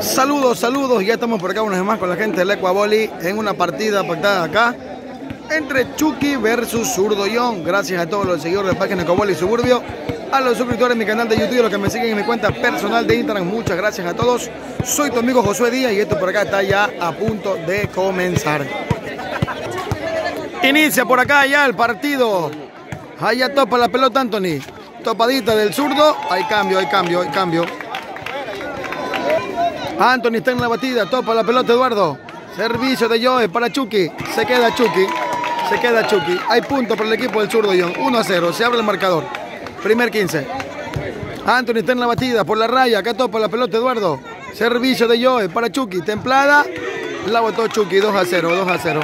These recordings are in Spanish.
Saludos, saludos. Ya estamos por acá una vez más con la gente del Ecuaboli en una partida pactada acá entre Chucky versus Zurdoyón. Gracias a todos los seguidores de Página Ecuaboli Suburbio, a los suscriptores de mi canal de YouTube, a los que me siguen en mi cuenta personal de Instagram. Muchas gracias a todos. Soy tu amigo Josué Díaz y esto por acá está ya a punto de comenzar. Inicia por acá ya el partido. Allá topa la pelota Anthony. Topadita del zurdo. Hay cambio, hay cambio, hay cambio. Anthony está en la batida, topa la pelota Eduardo. Servicio de Joe para Chucky. Se queda Chucky. Se queda Chucky. Hay punto para el equipo del zurdo John. 1 a 0. Se abre el marcador. Primer 15. Anthony está en la batida por la raya. Acá topa la pelota Eduardo. Servicio de Joe para Chucky. Templada. La botó Chucky. 2 a 0. 2 a 0.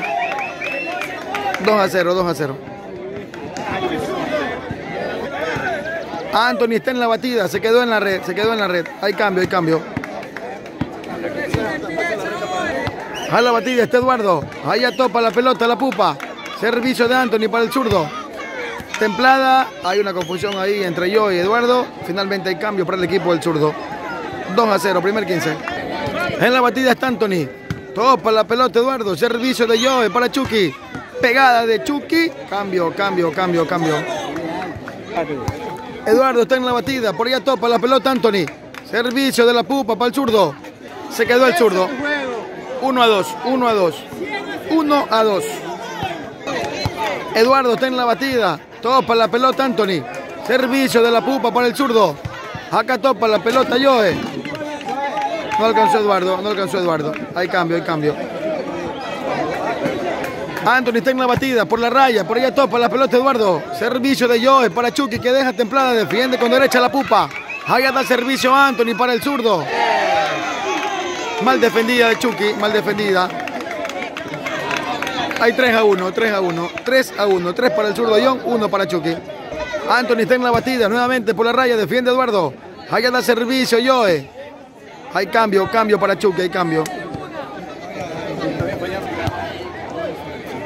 2 a 0. 2 a 0. Anthony está en la batida. Se quedó en la red. Se quedó en la red. Hay cambio, hay cambio. A la batida está Eduardo. Allá topa la pelota, la pupa. Servicio de Anthony para el zurdo. Templada. Hay una confusión ahí entre yo y Eduardo. Finalmente hay cambio para el equipo del zurdo. 2 a 0, primer 15. En la batida está Anthony. Topa la pelota Eduardo. Servicio de Joe para Chucky. Pegada de Chucky. Cambio, cambio, cambio, cambio. Eduardo está en la batida. Por allá topa la pelota Anthony. Servicio de la pupa para el zurdo. Se quedó el zurdo. 1 a 2, 1 a 2. 1 a 2. Eduardo está en la batida. Topa la pelota Anthony. Servicio de la pupa para el zurdo. Acá topa la pelota Joe. No alcanzó Eduardo, no alcanzó Eduardo. Hay cambio, hay cambio. Anthony está en la batida por la raya. Por allá topa la pelota Eduardo. Servicio de Joe para Chucky que deja templada. Defiende con derecha la pupa. Allá da servicio Anthony para el zurdo. Mal defendida de Chucky, mal defendida. Hay 3 a 1, 3 a 1, 3 a 1, 3 para el zurdo John, 1 para Chucky. Anthony está en la batida, nuevamente por la raya, defiende Eduardo. Allá da servicio Joe. Hay cambio, cambio para Chucky, hay cambio.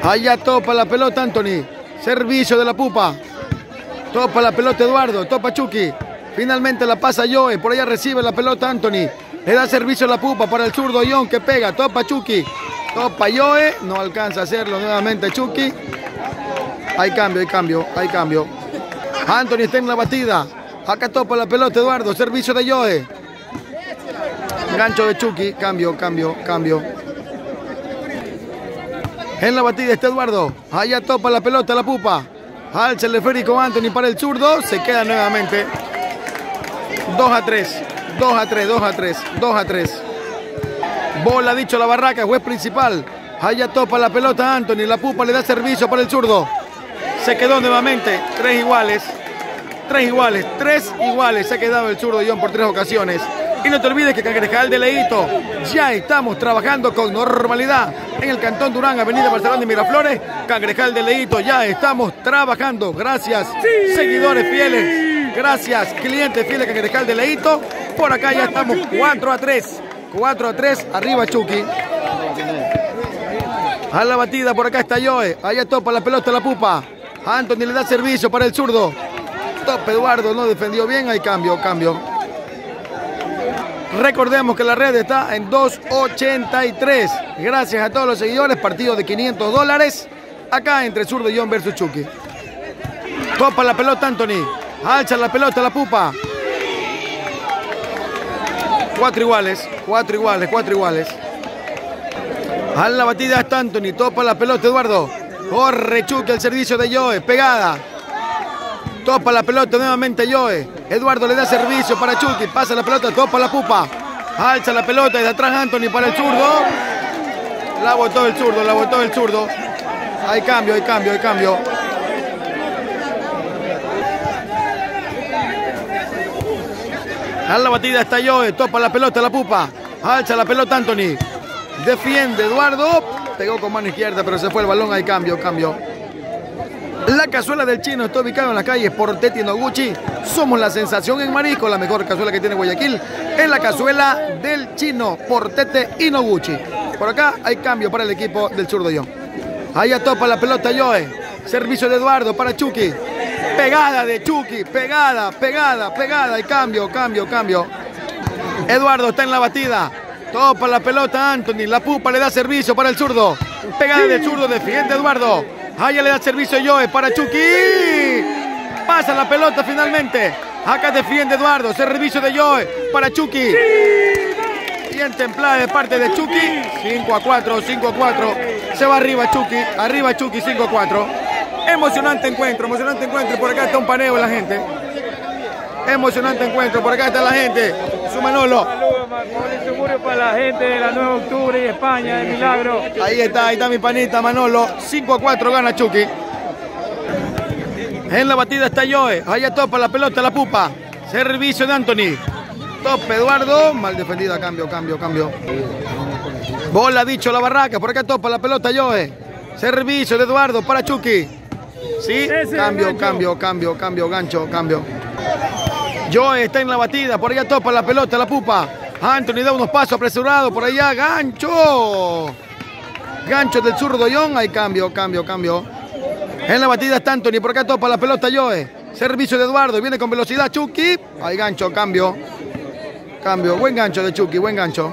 Allá topa la pelota Anthony. Servicio de la pupa. Topa la pelota Eduardo, topa Chucky. Finalmente la pasa Joe, por allá recibe la pelota Anthony. Le da servicio a la pupa para el zurdo John que pega. Topa Chucky. Topa Joe. No alcanza a hacerlo nuevamente Chucky. Hay cambio, hay cambio, hay cambio. Anthony está en la batida. Acá topa la pelota Eduardo. Servicio de Joe. Gancho de Chucky. Cambio, cambio, cambio. En la batida está Eduardo. Allá topa la pelota la pupa. Alza el esférico Anthony para el zurdo. Se queda nuevamente. 2 a 3. 2 a 3, 2 a 3, 2 a 3. Bola dicho la barraca, juez principal. Allá topa la pelota Anthony, la pupa le da servicio para el zurdo. Se quedó nuevamente, tres iguales. Tres iguales, tres iguales. Se ha quedado el zurdo John por tres ocasiones. Y no te olvides que Cangrejal de Leito ya estamos trabajando con normalidad en el Cantón Durán, Avenida Barcelona y Miraflores. Cangrejal de Leito ya estamos trabajando. Gracias, sí. seguidores fieles. Gracias, clientes fieles Cangrejal de Leito. Por acá ya estamos 4 a 3. 4 a 3, arriba Chucky. A la batida, por acá está Joe. Allá topa la pelota la pupa. Anthony le da servicio para el zurdo. Top Eduardo no defendió bien. Hay cambio, cambio. Recordemos que la red está en 2.83. Gracias a todos los seguidores. Partido de 500 dólares. Acá entre zurdo John versus Chucky. Topa la pelota Anthony. Alza la pelota la pupa. Cuatro iguales, cuatro iguales, cuatro iguales. A la batida está Anthony, topa la pelota Eduardo. Corre Chucky al servicio de Joe, pegada. Topa la pelota nuevamente Joe. Eduardo le da servicio para Chucky, pasa la pelota, topa la pupa. Alza la pelota y de atrás Anthony para el zurdo. La botó el zurdo, la botó el zurdo. Hay cambio, hay cambio, hay cambio. A la batida está Joe, topa la pelota, la pupa. Alza la pelota Anthony. Defiende Eduardo. Pegó con mano izquierda, pero se fue el balón. Hay cambio, cambio. La cazuela del chino está ubicada en calles Portetti y Noguchi. Somos la sensación en Marisco, la mejor cazuela que tiene Guayaquil. En la cazuela del chino Portete y Noguchi. Por acá hay cambio para el equipo del zurdo. Allá topa la pelota Joe. Servicio de Eduardo para Chucky. Pegada de Chucky, pegada, pegada, pegada y cambio, cambio, cambio. Eduardo está en la batida. Topa la pelota Anthony. La pupa le da servicio para el zurdo. Pegada del zurdo, defiende Eduardo. Allá le da servicio Joe para Chucky. Pasa la pelota finalmente. Acá defiende Eduardo. Servicio de Joe para Chucky. Bien templada de parte de Chucky. 5 a 4, 5 a 4. Se va arriba Chucky. Arriba Chucky, 5 a 4. Emocionante encuentro, emocionante encuentro. Por acá está un paneo la gente. Emocionante encuentro. Por acá está la gente. Su Manolo. Saludos para la gente de la Nueva Octubre y España, de Milagro. Ahí está, ahí está mi panita Manolo. 5 a 4 gana Chucky. En la batida está Joe. Allá topa la pelota, la pupa. Servicio de Anthony. Top Eduardo. Mal defendida. Cambio, cambio, cambio. Bola dicho la barraca. Por acá topa la pelota Joe. Servicio de Eduardo para Chucky. Sí, cambio, cambio, cambio, cambio, gancho, cambio. Joe está en la batida. Por allá topa la pelota, la pupa. Anthony da unos pasos apresurados. Por allá, gancho. Gancho del zurdo John. Hay cambio, cambio, cambio. En la batida está Anthony. Por acá topa la pelota Joe. Servicio de Eduardo. Viene con velocidad Chucky. Hay gancho, cambio. Cambio. Buen gancho de Chucky. Buen gancho.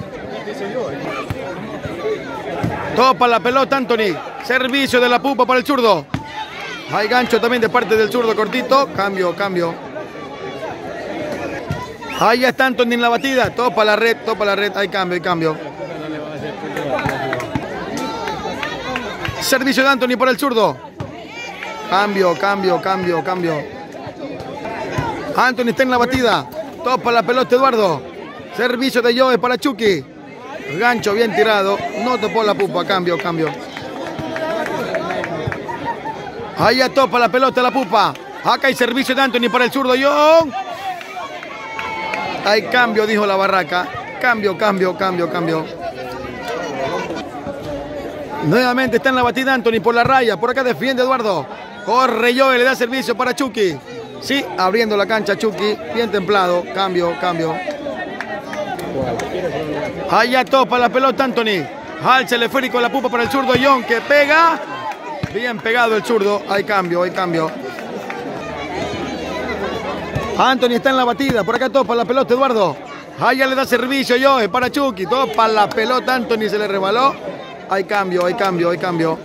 Topa la pelota Anthony. Servicio de la pupa para el zurdo. Hay gancho también de parte del zurdo cortito. Cambio, cambio. Ahí está Anthony en la batida. Topa la red, topa la red. Hay cambio, hay cambio. Servicio de Anthony por el zurdo. Cambio, cambio, cambio, cambio. Anthony está en la batida. Topa la pelota Eduardo. Servicio de Joe para Chucky. Gancho bien tirado. No topó la pupa. Cambio, cambio. Ahí topa la pelota la pupa. Acá hay servicio de Anthony para el zurdo John. Hay cambio, dijo la barraca. Cambio, cambio, cambio, cambio. Nuevamente está en la batida Anthony por la raya. Por acá defiende Eduardo. Corre Joe, le da servicio para Chucky. Sí, abriendo la cancha Chucky. Bien templado. Cambio, cambio. Allá topa la pelota Anthony. Alza el esférico la pupa para el zurdo John que pega. Bien pegado el zurdo. Hay cambio, hay cambio. Anthony está en la batida. Por acá topa la pelota Eduardo. Allá le da servicio Joe para Chucky. Topa la pelota Anthony. Se le rebaló. Hay cambio, hay cambio, hay cambio.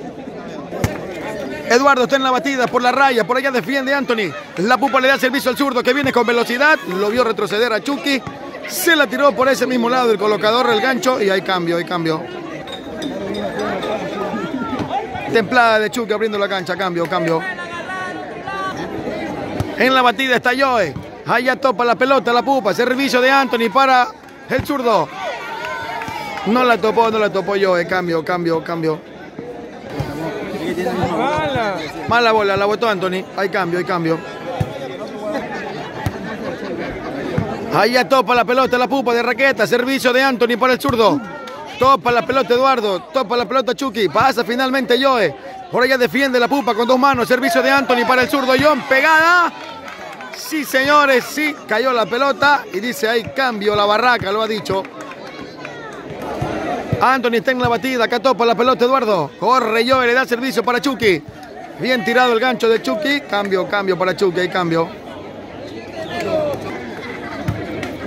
Eduardo está en la batida por la raya. Por allá defiende Anthony. La pupa le da servicio al zurdo que viene con velocidad. Lo vio retroceder a Chucky. Se la tiró por ese mismo lado del colocador el gancho. Y hay cambio, hay cambio. Templada de Chucky abriendo la cancha. Cambio, cambio. En la batida está Joe. Allá topa la pelota, la pupa. Servicio de Anthony para el zurdo. No la topó, no la topó Joe. Cambio, cambio, cambio. Mala bola, la botó Anthony. Hay cambio, hay cambio. Allá topa la pelota, la pupa de raqueta. Servicio de Anthony para el zurdo. Topa la pelota Eduardo. Topa la pelota Chucky. Pasa finalmente Joe. Por allá defiende la pupa con dos manos. Servicio de Anthony para el zurdo John. Pegada. Sí, señores, sí. Cayó la pelota. Y dice ahí cambio la barraca, lo ha dicho. Anthony está en la batida. Acá topa la pelota Eduardo. Corre Joe. Le da servicio para Chucky. Bien tirado el gancho de Chucky. Cambio, cambio para Chucky. Hay cambio.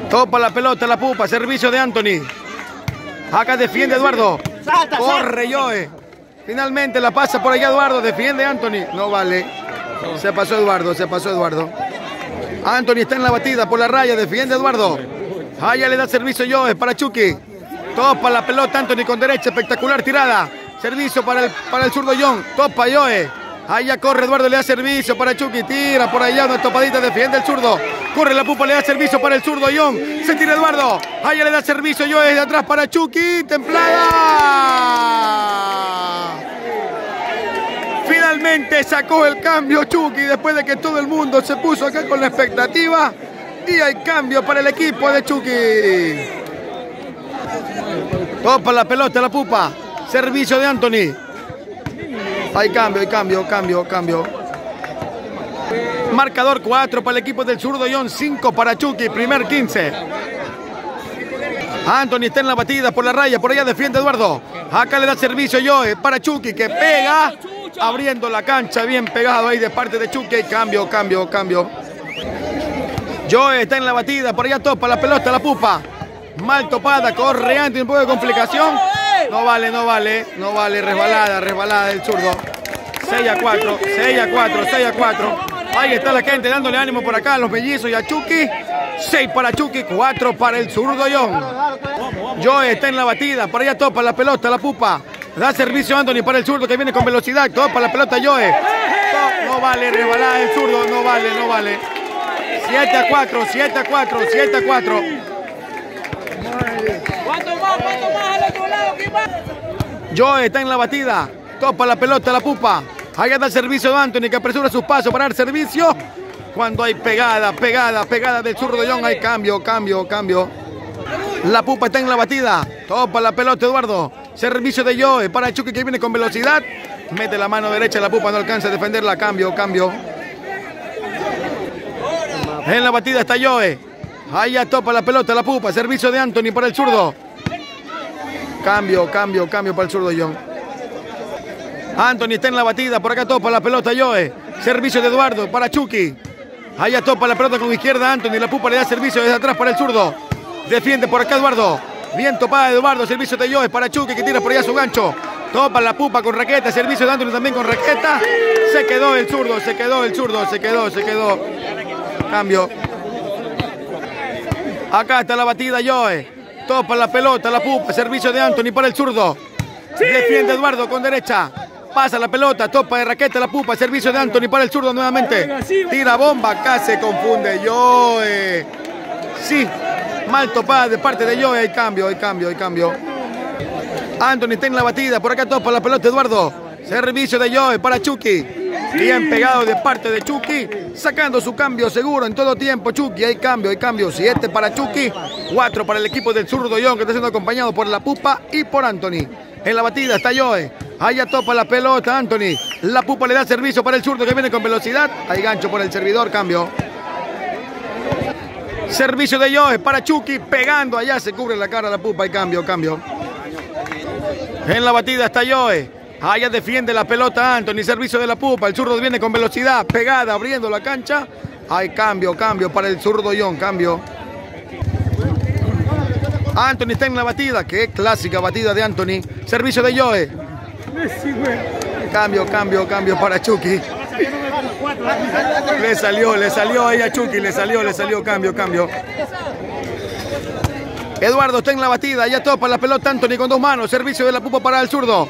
Topa la pelota la pupa. Servicio de Anthony. Acá defiende Eduardo. Corre Joe. Finalmente la pasa por allá Eduardo. Defiende Anthony. No vale. Se pasó Eduardo. Se pasó Eduardo. Anthony está en la batida por la raya. Defiende Eduardo. Allá le da servicio Joe para Chucky. Topa la pelota Anthony con derecha. Espectacular tirada. Servicio para el, para el zurdo John. Topa Joe. Allá corre Eduardo, le da servicio para Chucky. Tira por allá una topadita. Defiende el zurdo. Corre la pupa, le da servicio para el zurdo John. Se tira Eduardo. Allá le da servicio Joe desde atrás para Chucky. Templada. Finalmente sacó el cambio Chucky después de que todo el mundo se puso acá con la expectativa. Y hay cambio para el equipo de Chucky. Topa la pelota, la pupa. Servicio de Anthony. Hay cambio, hay cambio, cambio, cambio. Marcador 4 para el equipo del zurdo John, 5 para Chucky, primer 15. Anthony está en la batida por la raya, por allá defiende Eduardo. Acá le da servicio Joe para Chucky que pega, abriendo la cancha, bien pegado ahí de parte de Chucky. Cambio, cambio, cambio. Joe está en la batida, por allá topa la pelota, la pupa. Mal topada, corre Anthony, un poco de complicación. No vale, no vale, no vale, resbalada, resbalada del zurdo. 6 a 4, 6 a 4, 6 a 4. Ahí está la gente dándole ánimo por acá a los mellizos y a Chucky. 6 para Chucky, 4 para el zurdo John. Joe está en la batida, por allá topa la pelota, la pupa. Da servicio Anthony para el zurdo que viene con velocidad. Topa la pelota Joe. No, no vale, resbalada el zurdo, no vale, no vale. 7 a 4, 7 a 4, 7 a 4. ¿Cuánto más? ¿Cuánto más Joe está en la batida. Topa la pelota, la pupa. Ahí está el servicio de Anthony que apresura sus pasos para dar servicio. Cuando hay pegada, pegada, pegada del zurdo de John, hay cambio, cambio, cambio. La pupa está en la batida. Topa la pelota, Eduardo. Servicio de Joe para Chucky que viene con velocidad. Mete la mano derecha, la pupa no alcanza a defenderla. Cambio, cambio. En la batida está Joe. Ya topa la pelota, la pupa. Servicio de Anthony para el zurdo. Cambio, cambio, cambio para el zurdo John. Anthony está en la batida. Por acá topa la pelota Joe. Servicio de Eduardo para Chucky. Allá topa la pelota con izquierda Anthony. La pupa le da servicio desde atrás para el zurdo. Defiende por acá Eduardo. Bien topada Eduardo. Servicio de Joe para Chucky que tira por allá su gancho. Topa la pupa con raqueta. Servicio de Anthony también con raqueta. Se quedó el zurdo. Se quedó el zurdo. Se quedó, se quedó. Cambio. Acá está la batida Joe. Topa la pelota, la pupa. Servicio de Anthony para el zurdo. Defiende Eduardo con derecha. Pasa la pelota, topa de raqueta la pupa, servicio de Anthony para el zurdo nuevamente. Tira bomba, acá se confunde Joe. Sí, mal topada de parte de Joe, hay cambio, hay cambio, hay cambio. Anthony está en la batida, por acá topa la pelota Eduardo. Servicio de Joe para Chucky. Bien pegado de parte de Chucky, sacando su cambio seguro en todo tiempo. Chucky, hay cambio, hay cambio. Siete para Chucky, cuatro para el equipo del zurdo John, que está siendo acompañado por la pupa y por Anthony. En la batida está Joe. Allá topa la pelota Anthony. La pupa le da servicio para el zurdo que viene con velocidad. Hay gancho por el servidor, cambio. Servicio de Joe para Chucky, pegando allá, se cubre la cara la pupa y cambio, cambio. En la batida está Joe. Allá defiende la pelota Anthony, servicio de la pupa. El zurdo viene con velocidad, pegada, abriendo la cancha. Hay cambio, cambio para el zurdo John, cambio. Anthony está en la batida, qué clásica batida de Anthony. Servicio de Joe. Cambio, cambio, cambio para Chucky. Le salió, le salió ahí a Chucky, le salió, le salió, cambio, cambio. Eduardo está en la batida, ya topa la pelota Anthony con dos manos, servicio de la pupa para el zurdo.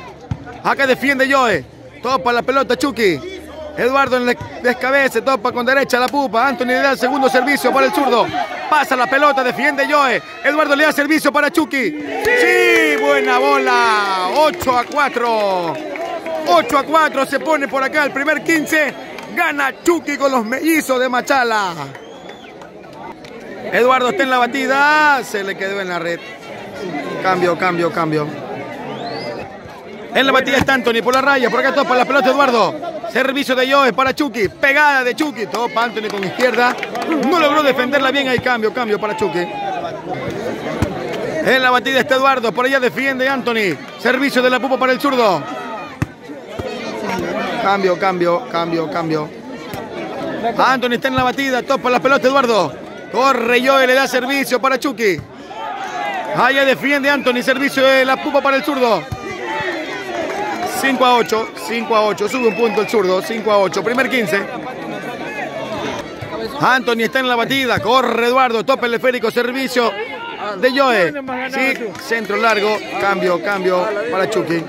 Acá defiende Joe, topa la pelota Chucky. Eduardo en el descabece, topa con derecha la pupa. Anthony le da el segundo servicio para el zurdo. Pasa la pelota, defiende Joe. Eduardo le da servicio para Chucky. Sí, buena bola. 8 a 4. 8 a 4 se pone por acá el primer 15. Gana Chucky con los mellizos de Machala. Eduardo está en la batida. Se le quedó en la red. Cambio, cambio, cambio. En la batida está Anthony por la raya. Por acá topa la pelota Eduardo. Servicio de Joe para Chucky. Pegada de Chucky. Topa Anthony con izquierda. No logró defenderla bien. Hay cambio, cambio para Chucky. En la batida está Eduardo. Por allá defiende Anthony. Servicio de la pupa para el zurdo. Cambio, cambio, cambio, cambio. Anthony está en la batida. Topa la pelota Eduardo. Corre Joe. Le da servicio para Chucky. Allá defiende Anthony. Servicio de la pupa para el zurdo. 5 a 8, 5 a 8, sube un punto el zurdo, 5 a 8, primer 15. Anthony está en la batida, corre Eduardo, tope el esférico, servicio de Joe. Sí, centro largo, cambio, cambio para Chucky.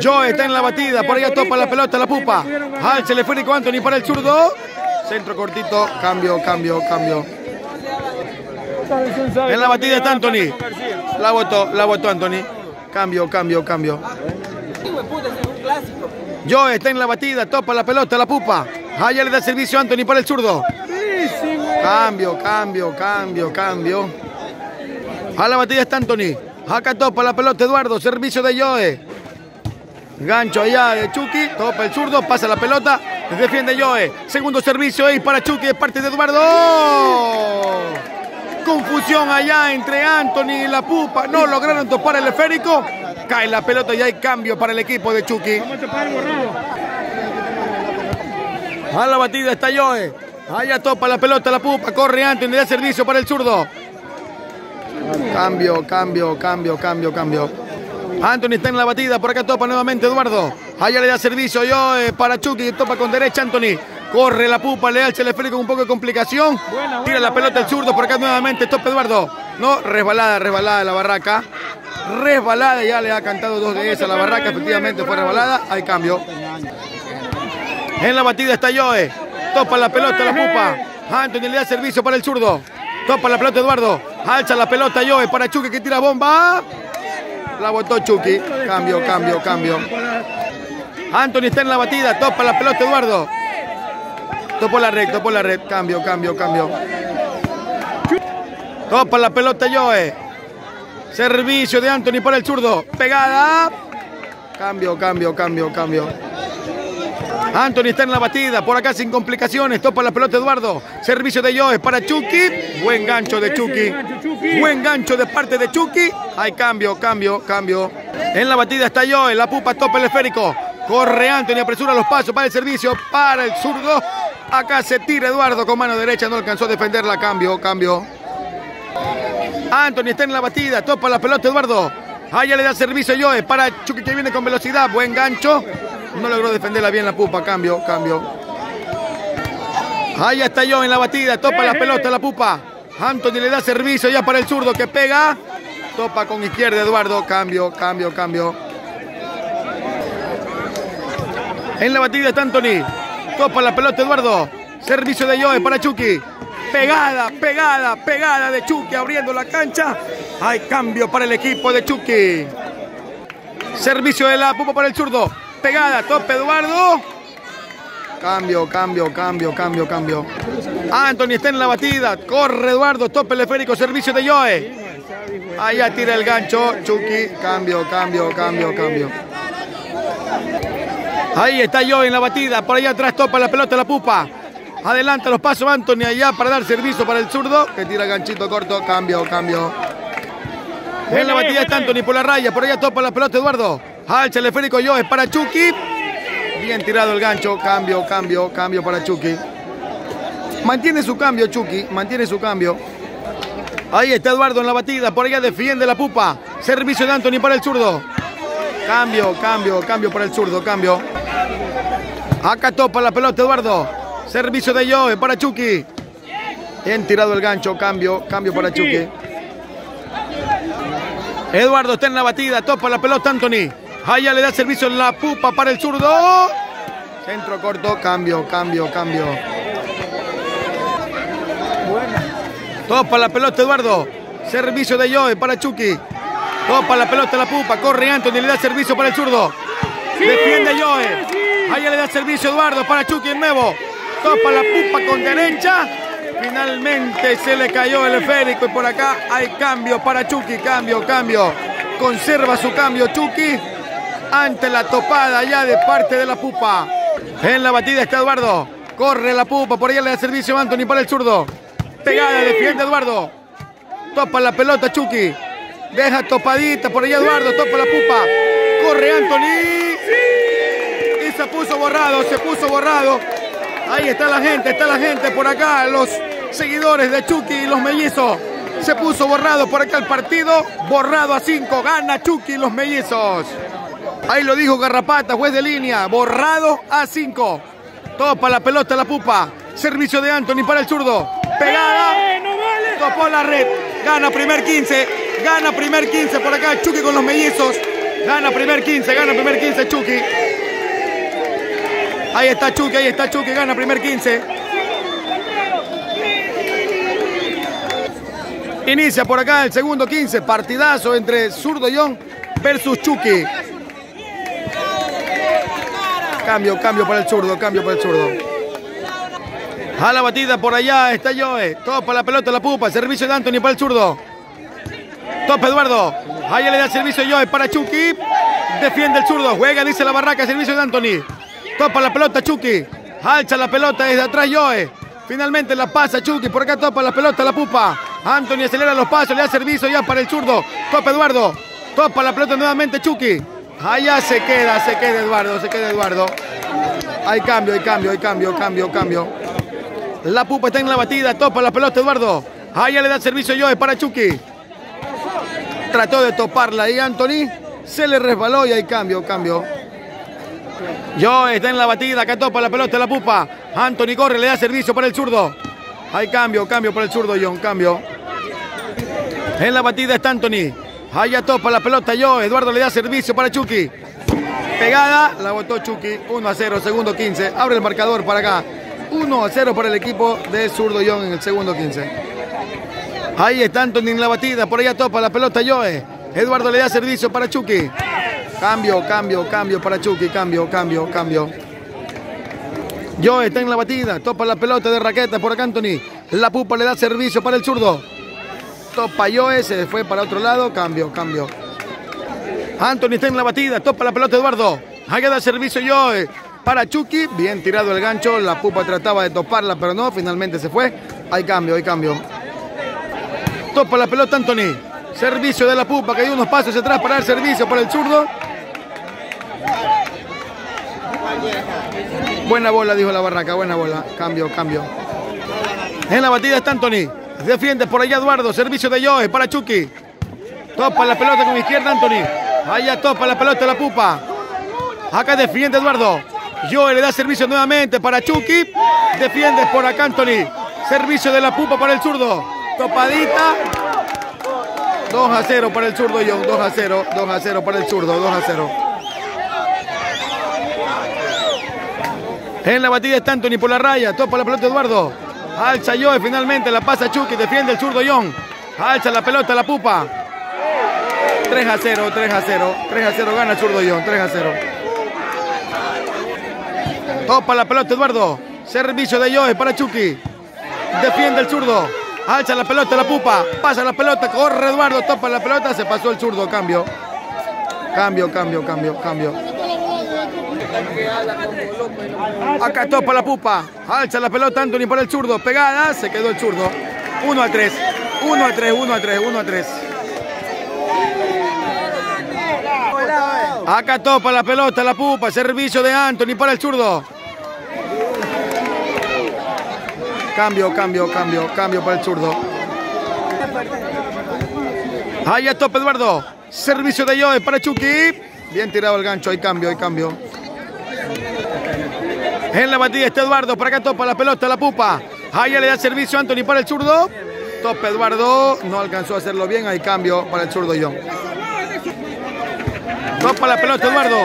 Joe está en la batida, por allá topa la pelota, la pupa. Alza el esférico Anthony para el zurdo. Centro cortito, cambio, cambio, cambio. En la batida está Anthony. La votó, la votó Anthony. Cambio, cambio, cambio. Joe está en la batida, topa la pelota, la pupa. Allá le da servicio a Anthony para el zurdo. Cambio, cambio, cambio, cambio. A la batida está Anthony. Acá topa la pelota Eduardo, servicio de Joe. Gancho allá de Chucky, topa el zurdo, pasa la pelota, defiende Joe. Segundo servicio ahí para Chucky de parte de Eduardo. Confusión allá entre Anthony y la pupa. No lograron topar el esférico. Cae la pelota y hay cambio para el equipo de Chucky. A la batida está Joe. Allá topa la pelota la pupa. Corre Anthony, le da servicio para el zurdo. Cambio, cambio, cambio, cambio, cambio. Anthony está en la batida, por acá topa nuevamente Eduardo. Allá le da servicio yo para Chucky, topa con derecha Anthony. Corre la pupa, le da el con un poco de complicación. Tira la pelota el zurdo, por acá nuevamente topa Eduardo. No, resbalada, resbalada la barraca. Resbalada, ya le ha cantado dos de esas. La barraca efectivamente fue resbalada. Hay cambio. En la batida está Joe. Topa la pelota la pupa. Anthony le da servicio para el zurdo. Topa la pelota Eduardo. Alza la pelota Joe para Chucky que tira bomba. La botó Chucky. Cambio, cambio, cambio. Anthony está en la batida. Topa la pelota Eduardo. Topo la red, topo la red. Cambio, cambio, cambio. Topa la pelota Joe. Servicio de Anthony para el zurdo. Pegada. Cambio, cambio, cambio, cambio. Anthony está en la batida, por acá sin complicaciones, topa la pelota Eduardo. Servicio de Joe para Chucky. Buen gancho de Chucky. Buen gancho de parte de Chucky. Hay cambio, cambio, cambio. En la batida está Joe, la pupa topa el esférico. Corre Anthony, apresura los pasos para el servicio, para el zurdo. Acá se tira Eduardo con mano derecha, no alcanzó a defenderla. Cambio, cambio. Anthony está en la batida, topa la pelota Eduardo. Allá le da servicio Joe para Chucky que viene con velocidad. Buen gancho. No logró defenderla bien la pupa. Cambio, cambio. Ahí está yo en la batida. Topa la pelota la pupa. Anthony le da servicio ya para el zurdo que pega. Topa con izquierda Eduardo. Cambio, cambio, cambio. En la batida está Anthony. Topa la pelota Eduardo. Servicio de Joe para Chucky. Pegada, pegada, pegada de Chucky abriendo la cancha. Hay cambio para el equipo de Chucky. Servicio de la pupa para el zurdo pegada, tope Eduardo. Cambio, cambio, cambio, cambio, cambio. Anthony está en la batida. Corre Eduardo, tope el esférico, servicio de Joe. Allá tira el gancho, Chucky. Cambio, cambio, cambio, cambio. Ahí está Joe en la batida. Por allá atrás topa la pelota la pupa. Adelanta los pasos Anthony allá para dar servicio para el zurdo. Que tira ganchito corto. Cambio, cambio. En la batida está Anthony por la raya. Por allá topa la pelota Eduardo. Al teleférico yo es para Chucky. Bien tirado el gancho. Cambio, cambio, cambio para Chucky. Mantiene su cambio, Chucky. Mantiene su cambio. Ahí está Eduardo en la batida. Por allá defiende la pupa. Servicio de Anthony para el zurdo. Cambio, cambio, cambio para el zurdo. Cambio. Acá topa la pelota Eduardo. Servicio de Joe para Chucky. Bien tirado el gancho. Cambio, cambio para Chucky. Eduardo está en la batida. Topa la pelota Anthony. Allá le da servicio en la pupa para el zurdo. Centro corto, cambio, cambio, cambio. Topa la pelota Eduardo. Servicio de Joe para Chucky. Topa la pelota la pupa. Corre Anthony, le da servicio para el zurdo. Defiende Joe. Allá le da servicio Eduardo para Chucky en nuevo. Topa la pupa con derecha. Finalmente se le cayó el esférico y por acá hay cambio para Chucky. Cambio, cambio. Conserva su cambio Chucky ante la topada ya de parte de la pupa. En la batida está Eduardo. Corre la pupa, por allá le da servicio Anthony para el zurdo. Pegada, defiende Eduardo. Topa la pelota Chucky. Deja topadita por allá Eduardo, topa la pupa. Corre Anthony. Y se puso borrado, se puso borrado. Ahí está la gente, está la gente por acá, los seguidores de Chucky y los mellizos. Se puso borrado por acá el partido, borrado a 5, gana Chucky y los mellizos. Ahí lo dijo Garrapata, juez de línea. Borrado a 5. Topa la pelota, la pupa. Servicio de Anthony para el zurdo. Pegada. Topó la red. Gana primer 15. Gana primer 15 por acá. Chucky con los mellizos. Gana primer 15. Gana primer 15 Chucky. Ahí está Chucky. Ahí está Chucky. Gana primer 15. Inicia por acá el segundo 15. Partidazo entre Zurdo John versus Chucky. Cambio, cambio para el zurdo, cambio para el zurdo. A la batida por allá está Joe. Topa la pelota, la pupa. Servicio de Anthony para el zurdo. Topa Eduardo. Ahí le da servicio Joe para Chucky. Defiende el zurdo. Juega, dice la barraca. Servicio de Anthony. Topa la pelota Chucky. Alza la pelota desde atrás Joe. Finalmente la pasa Chucky. Por acá topa la pelota la pupa. Anthony acelera los pasos. Le da servicio ya para el zurdo. Topa Eduardo. Topa la pelota nuevamente Chucky. Allá se queda, se queda Eduardo, se queda Eduardo. Hay cambio, hay cambio, hay cambio, cambio, cambio. La pupa está en la batida, topa la pelota Eduardo. Allá le da servicio Joe para Chucky. Trató de toparla y Anthony se le resbaló y hay cambio, cambio. Yo está en la batida, acá topa la pelota, la pupa. Anthony corre, le da servicio para el zurdo. Hay cambio, cambio para el zurdo, John, cambio. En la batida está Anthony. Allá topa la pelota, yo. Eduardo le da servicio para Chucky. Pegada, la botó Chucky. 1 a 0, segundo 15. Abre el marcador para acá. 1 a 0 para el equipo de Zurdo John en el segundo 15. Ahí está Anthony en la batida. Por allá topa la pelota Joe. Eduardo le da servicio para Chucky. Cambio, cambio, cambio para Chucky. Cambio, cambio, cambio. Joe está en la batida. Topa la pelota de raqueta por acá Anthony. La pupa le da servicio para el zurdo. Topa Joe. Se fue para otro lado. Cambio, cambio. Anthony está en la batida. Topa la pelota Eduardo. Ahí da servicio Joe para Chucky. Bien tirado el gancho. La pupa trataba de toparla, pero no. Finalmente se fue. Hay cambio, hay cambio. Topa la pelota Anthony. Servicio de la pupa que dio unos pasos atrás para el servicio para el zurdo. Buena bola, dijo la barraca. Buena bola. Cambio, cambio. En la batida está Anthony. Defiende por allá Eduardo. Servicio de Joe para Chucky. Topa la pelota con izquierda Anthony. Allá topa la pelota la pupa. Acá defiende Eduardo. Joe le da servicio nuevamente para Chucky. Defiende por acá Anthony. Servicio de la pupa para el zurdo. Topadita. 2 a 0 para el zurdo John. 2 a 0. 2 a 0 para el zurdo. 2 a 0. En la batida está Anthony por la raya. Topa la pelota Eduardo. Alza Joe finalmente. La pasa Chucky. Defiende el zurdo John. Alza la pelota la pupa. 3 a 0. 3 a 0. 3 a 0 gana el zurdo John. 3 a 0. Topa la pelota Eduardo. Servicio de Joe para Chucky. Defiende el zurdo. Alza la pelota la pupa. Pasa la pelota. Corre Eduardo. Topa la pelota. Se pasó el zurdo. Cambio. Cambio, cambio, cambio, cambio. Acá topa la pupa. Alza la pelota Anthony por el zurdo. Pegada. Se quedó el zurdo. 1 a 3. 1 a 3, 1 a 3, 1 a 3. Acá topa la pelota la pupa. Servicio de Anthony para el zurdo. Cambio, cambio, cambio, cambio para el zurdo. Ahí está Eduardo. Servicio de Joe para Chucky. Bien tirado el gancho, hay cambio, hay cambio. En la batida está Eduardo, para acá topa la pelota, la pupa. Ahí le da servicio Anthony para el zurdo. Topa Eduardo, no alcanzó a hacerlo bien, hay cambio para el zurdo John. Topa la pelota Eduardo.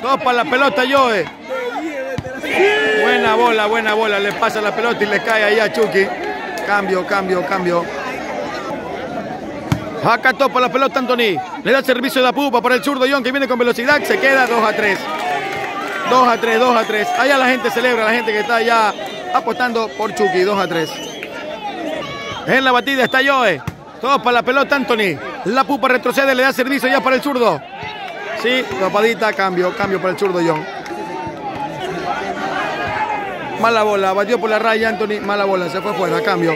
Topa la pelota Joe. Buena bola, buena bola. Le pasa la pelota y le cae ahí a Chucky. Cambio, cambio, cambio. Acá topa la pelota Anthony. Le da servicio de la pupa para el zurdo John que viene con velocidad. Se queda 2 a 3. 2 a 3, 2 a 3. Allá la gente celebra, la gente que está allá apostando por Chucky. 2 a 3. En la batida está Joe. Topa la pelota Anthony. La pupa retrocede, le da servicio ya para el zurdo. Sí, topadita, cambio, cambio para el zurdo John. Mala bola, batió por la raya Anthony. Mala bola, se fue fuera, cambio.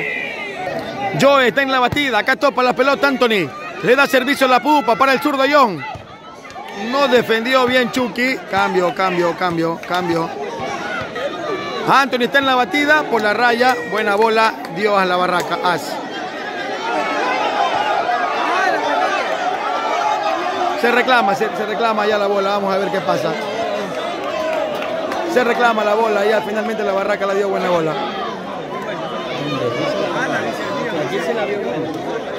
Joe está en la batida, acá topa la pelota Anthony. Le da servicio a la pupa para el zurdo John. No defendió bien Chucky. Cambio, cambio, cambio, cambio. Anthony está en la batida por la raya. Buena bola, dio a la barraca. As. Se reclama, se, se reclama ya la bola. Vamos a ver qué pasa. Se reclama la bola, ya finalmente la barraca la dio buena bola.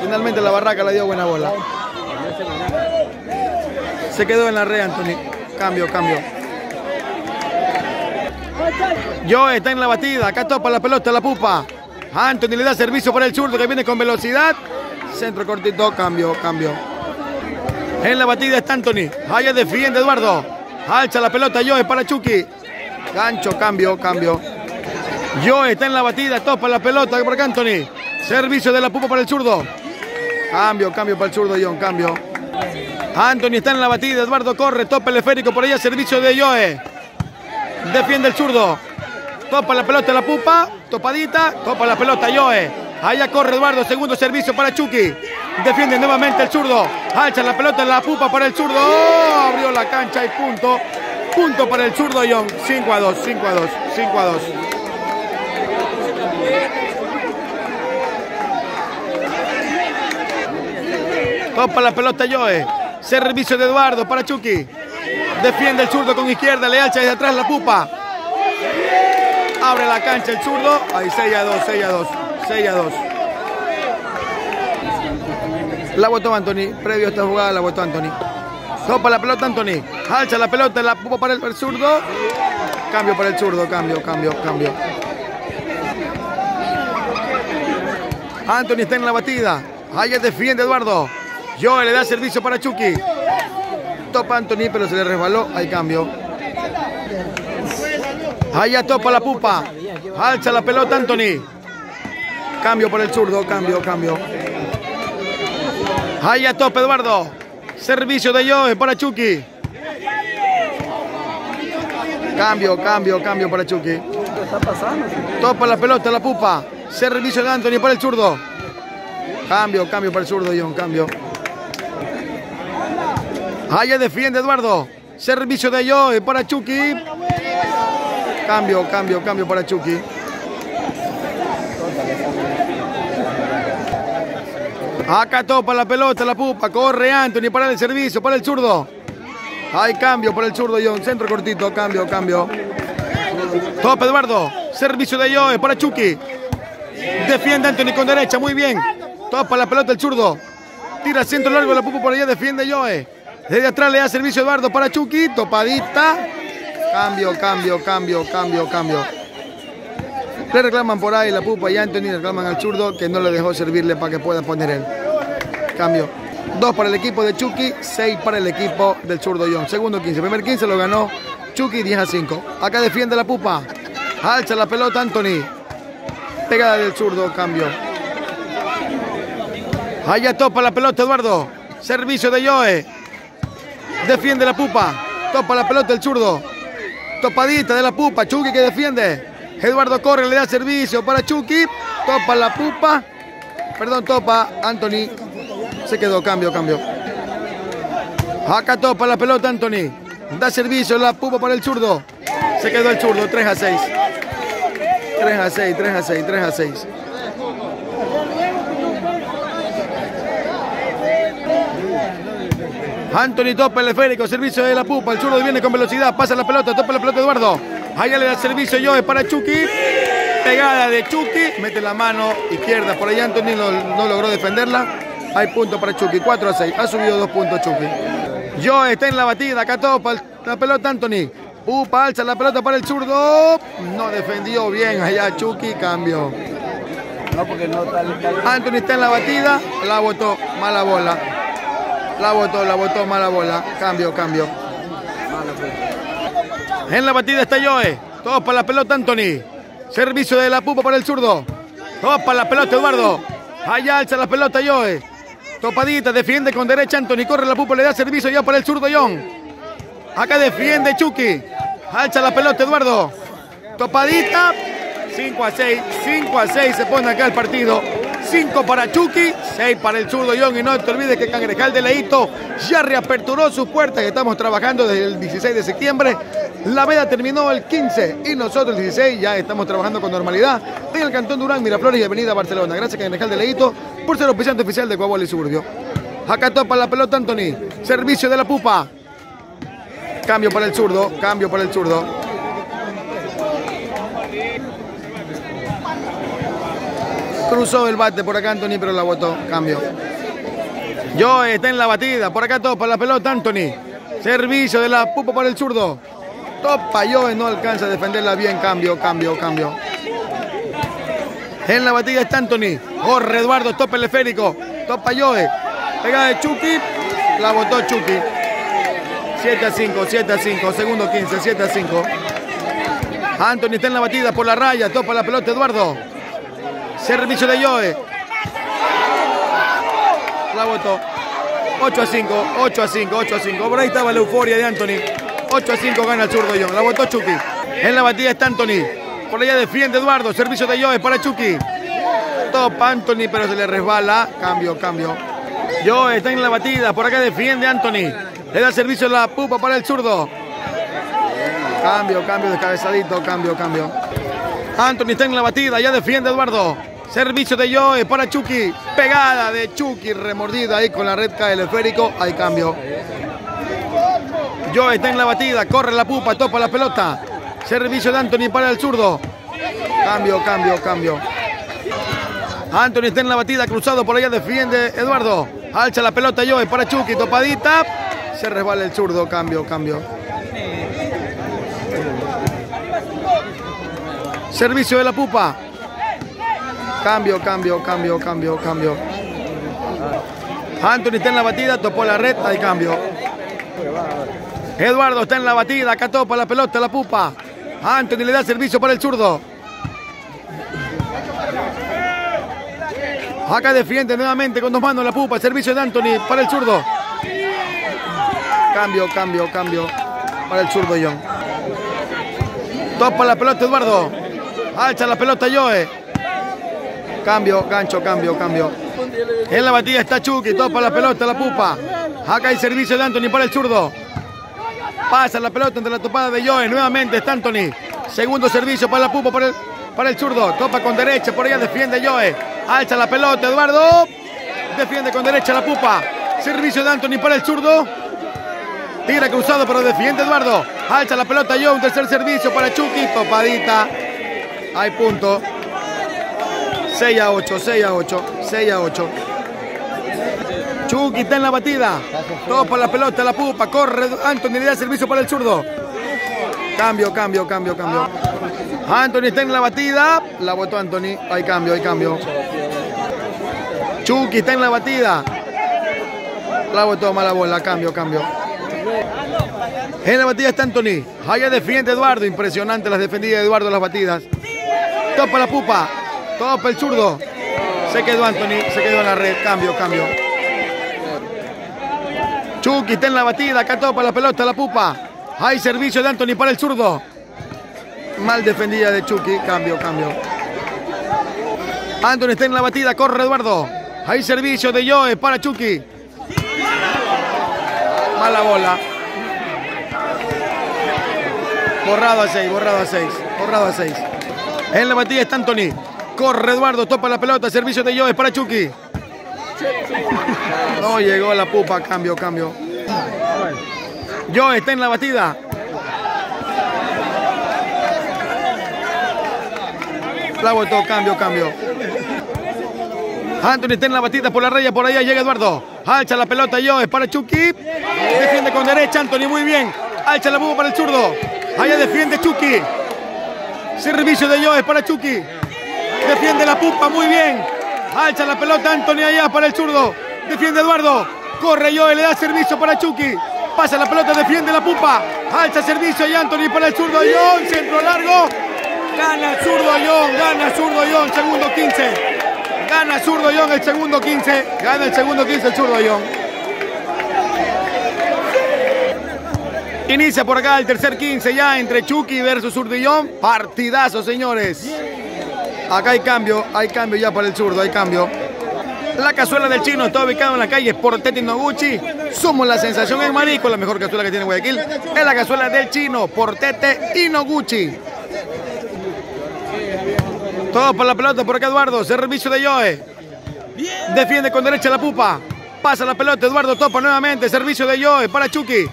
Finalmente la barraca la dio buena bola. Se quedó en la red Anthony. Cambio, cambio. Joe está en la batida, acá topa la pelota, la pupa. Anthony le da servicio para el zurdo que viene con velocidad. Centro cortito, cambio, cambio. En la batida está Anthony. Allá defiende Eduardo. Alza la pelota Joe para Chucky. Gancho, cambio, cambio. Joe está en la batida, topa la pelota por Anthony. Servicio de la pupa para el zurdo. Cambio, cambio para el zurdo John, cambio. Anthony está en la batida, Eduardo corre, topa el esférico por allá, servicio de Joe. Defiende el zurdo. Topa la pelota la pupa, topadita, topa la pelota Joe. Allá corre Eduardo, segundo servicio para Chucky. Defiende nuevamente el zurdo. Alza la pelota en la pupa para el zurdo. ¡Oh! Abrió la cancha y punto. Punto para el zurdo John. 5 a 2, 5 a 2, 5 a 2. Topa la pelota Joe. Servicio de Eduardo para Chucky. Defiende el zurdo con izquierda. Le alza desde atrás la pupa. Abre la cancha el zurdo. Ahí 6 a 2, 6 a 2, 6 a 2. La votó Anthony. Previo a esta jugada la votó Anthony. Topa la pelota Anthony. Alza la pelota, la pupa para el zurdo. Cambio para el zurdo, cambio, cambio, cambio. Anthony está en la batida. Ahí defiende Eduardo. Joe le da servicio para Chucky. Topa Anthony, pero se le resbaló. Hay cambio. Allá topa la pupa. Alza la pelota Anthony. Cambio por el zurdo, cambio, cambio. Allá topa Eduardo. Servicio de Joe para Chucky. Cambio, cambio, cambio para Chucky. Topa la pelota, la pupa. Servicio de Anthony para el zurdo. Cambio, cambio para el zurdo, John, cambio. Allá defiende Eduardo. Servicio de Joe para Chucky. Cambio, cambio, cambio para Chucky. Acá topa la pelota, la pupa. Corre Anthony para el servicio, para el zurdo. Hay cambio para el zurdo, John. Centro cortito, cambio, cambio. Topa Eduardo. Servicio de Joe para Chucky. Defiende Anthony con derecha, muy bien. Topa la pelota el zurdo. Tira centro largo la pupa por allá, defiende Joe. Desde atrás le da servicio Eduardo para Chucky. Topadita. Cambio, cambio, cambio, cambio, cambio. Le reclaman por ahí la pupa y Anthony reclaman al zurdo que no le dejó servirle para que pueda poner él. Cambio. Dos para el equipo de Chucky, seis para el equipo del zurdo John. Segundo 15. Primer 15 lo ganó Chucky 10 a 5. Acá defiende la pupa. Alza la pelota Anthony. Pegada del zurdo, cambio. Allá topa la pelota Eduardo. Servicio de Joe. Defiende la pupa. Topa la pelota el zurdo. Topadita de la pupa. Chucky que defiende. Eduardo corre, le da servicio para Chucky. Topa la pupa. Perdón, topa Anthony. Se quedó, cambio, cambio. Acá topa la pelota Anthony. Da servicio la pupa para el zurdo. Se quedó el zurdo, 3 a 6. 3 a 6, 3 a 6, 3 a 6. Anthony topa el esférico, servicio de la pupa. El zurdo viene con velocidad, pasa la pelota, topa la pelota Eduardo. Allá le da servicio Joe para Chucky. Pegada de Chucky. Mete la mano izquierda. Por ahí Anthony no, no logró defenderla. Hay punto para Chucky. 4 a 6. Ha subido dos puntos Chucky. Joe está en la batida. Acá topa la pelota Anthony. Pupa alza la pelota para el zurdo. No defendió bien allá Chucky. Cambio. No, porque no está, está- Anthony está en la batida. La botó. Mala bola. La botó, la botó. Mala bola. Cambio, cambio. En la batida está Joe. Todos para la pelota Anthony. Servicio de la pupa para el zurdo. Todos para la pelota Eduardo. Allá alza la pelota Joe. Topadita, defiende con derecha Anthony. Corre la pupa, le da servicio ya para el zurdo John. Acá defiende Chucky. Alza la pelota Eduardo. Topadita. 5 a 6. 5 a 6 se pone acá el partido. 5 para Chucky, 6 para el zurdo John. Y no te olvides que Cangrejal de Leito ya reaperturó sus puertas. Estamos trabajando desde el 16 de septiembre. La veda terminó el 15 y nosotros el 16 ya estamos trabajando con normalidad en el Cantón Durán, Miraflores y Avenida Barcelona. Gracias Cangrejal de Leito por ser oficiante oficial de Coahuila y Suburbio. Acá topa la pelota Anthony. Servicio de la pupa. Cambio para el zurdo, cambio para el zurdo. Cruzó el bate por acá Anthony, pero la botó. Cambio. Joe está en la batida. Por acá topa la pelota Anthony. Servicio de la pupa para el zurdo. Topa Joe, no alcanza a defenderla bien. Cambio, cambio, cambio. En la batida está Anthony. Corre Eduardo, topa el esférico. Topa Joe. Pegada de Chucky. La botó Chucky. 7 a 5, 7 a 5. Segundo 15, 7 a 5. Anthony está en la batida por la raya. Topa la pelota Eduardo. Servicio de Joe. La votó. 8 a 5, 8 a 5, 8 a 5. Por ahí estaba la euforia de Anthony. 8 a 5 gana el zurdo John. La votó Chucky. En la batida está Anthony. Por allá defiende Eduardo. Servicio de Joe para Chucky. Topa Anthony, pero se le resbala. Cambio, cambio. Joe está en la batida. Por acá defiende Anthony. Le da servicio a la pupa para el zurdo. Cambio, cambio, descabezadito. Cambio, cambio. Anthony está en la batida. Ya defiende Eduardo. Servicio de Joe para Chucky. Pegada de Chucky, remordida ahí con la red cae el esférico. Hay cambio. Joe está en la batida, corre la pupa, topa la pelota. Servicio de Anthony para el zurdo. Cambio, cambio, cambio. Anthony está en la batida, cruzado por allá, defiende Eduardo. Alza la pelota Joe para Chucky, topadita. Se resbala el zurdo, cambio, cambio. Servicio de la pupa. Cambio, cambio, cambio, cambio, cambio. Anthony está en la batida, topó la red, hay cambio. Eduardo está en la batida, acá topa la pelota, la pupa. Anthony le da servicio para el zurdo. Acá defiende nuevamente con dos manos la pupa. Servicio de Anthony para el zurdo. Cambio, cambio, cambio. Para el zurdo John. Topa la pelota Eduardo. Alza la pelota Joe. Cambio, gancho, cambio, cambio. En la batida está Chucky. Topa la pelota la pupa. Acá hay servicio de Anthony para el zurdo. Pasa la pelota entre la topada de Joe. Nuevamente está Anthony. Segundo servicio para la pupa para el, para el zurdo. Topa con derecha. Por allá defiende Joe. Alza la pelota Eduardo. Defiende con derecha la pupa. Servicio de Anthony para el zurdo. Tira cruzado pero defiende Eduardo. Alza la pelota Joe. Un tercer servicio para Chucky. Topadita. Hay punto. 6 a 8, 6 a 8, 6 a 8. Chucky está en la batida. Topa la pelota, la pupa. Corre Anthony, le da servicio para el zurdo. Cambio, cambio, cambio, cambio. Anthony está en la batida. La votó Anthony. Hay cambio, hay cambio. Chucky está en la batida. La votó mala bola. Cambio, cambio. En la batida está Anthony. Allá defiende Eduardo. Impresionante las defendidas de Eduardo las batidas. Topa la pupa. Topa el zurdo. Se quedó Anthony. Se quedó en la red. Cambio, cambio. Chucky está en la batida. Acá topa la pelota, la pupa. Hay servicio de Anthony para el zurdo. Mal defendida de Chucky. Cambio, cambio. Anthony está en la batida. Corre Eduardo. Hay servicio de Joe para Chucky. Mala bola. Borrado a 6, borrado a 6, borrado a 6. En la batida está Anthony. Corre Eduardo, topa la pelota, servicio de Joe para Chucky. No llegó la pupa, cambio, cambio. Joe está en la batida. La botó, cambio, cambio. Anthony está en la batida por la raya, por allá llega Eduardo. Alza la pelota Joe para Chucky. Defiende con derecha Anthony, muy bien. Alza la pupa para el zurdo. Allá defiende Chucky. Servicio de Joe para Chucky. Defiende la pupa, muy bien. Alza la pelota Anthony allá para el zurdo. Defiende Eduardo. Corre Joe, le da servicio para Chucky. Pasa la pelota, defiende la pupa. Alza servicio y Anthony para el zurdo John. Centro largo. Gana el zurdo John. Gana el zurdo John. Segundo 15. Gana el zurdo John el segundo 15. Gana el segundo 15 el zurdo John. Inicia por acá el tercer 15 ya entre Chucky versus Zurdillón. Partidazo, señores. Acá hay cambio, hay cambio ya para el zurdo, hay cambio. La cazuela del chino está ubicada en la calle Portete Noguchi. Somos la sensación en Marico, la mejor cazuela que tiene Guayaquil. Es la cazuela del chino, Portete y Noguchi. Todo por la pelota, por acá Eduardo. Servicio de Joe. Defiende con derecha la pupa. Pasa la pelota, Eduardo topa nuevamente. Servicio de Joe para Chucky.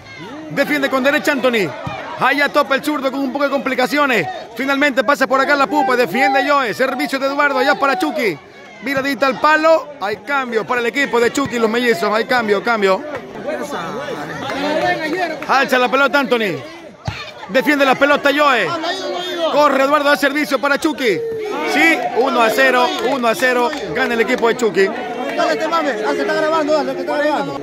Defiende con derecha Anthony. Allá topa el zurdo con un poco de complicaciones. Finalmente pasa por acá la pupa. Defiende Joe. Servicio de Eduardo allá para Chucky. Miradita al palo. Hay cambio para el equipo de Chucky los mellizos. Hay cambio, cambio. Alza la pelota Anthony. Defiende la pelota Joe. Corre Eduardo, da servicio para Chucky. Sí, 1 a 0, 1 a 0. Gana el equipo de Chucky. Dale, te mame, que está grabando, dale, al que está grabando.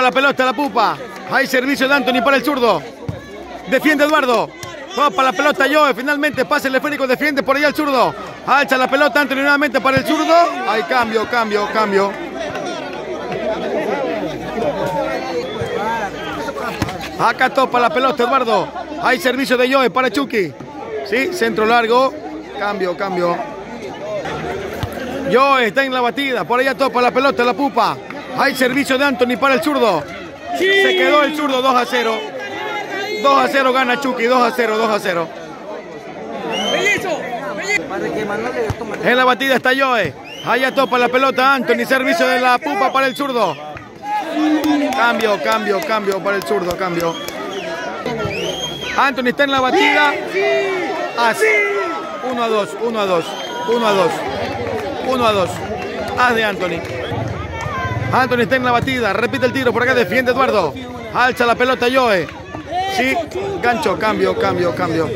La pelota la pupa. Hay servicio de Anthony para el zurdo. Defiende Eduardo. Topa la pelota Joe. Finalmente pasa el esférico. Defiende por allá el zurdo. Alza la pelota Anthony nuevamente para el zurdo. Hay cambio, cambio, cambio. Acá topa la pelota Eduardo. Hay servicio de Joe para Chucky. Sí, centro largo. Cambio, cambio. Joe está en la batida. Por allá topa la pelota la pupa. Hay servicio de Anthony para el zurdo. Se quedó el zurdo 2 a 0. 2 a 0 gana Chucky. 2 a 0, 2 a 0. En la batida está Joe. Allá topa la pelota Anthony. Servicio de la pupa para el zurdo. Cambio, cambio, cambio para el zurdo, cambio. Anthony está en la batida. As. 1 a 2, 1 a 2, 1 a 2. 1 a 2. As de Anthony. Anthony está en la batida. Repite el tiro por acá. Defiende Eduardo. Alza la pelota Joe. Sí. Gancho. Cambio, cambio, cambio.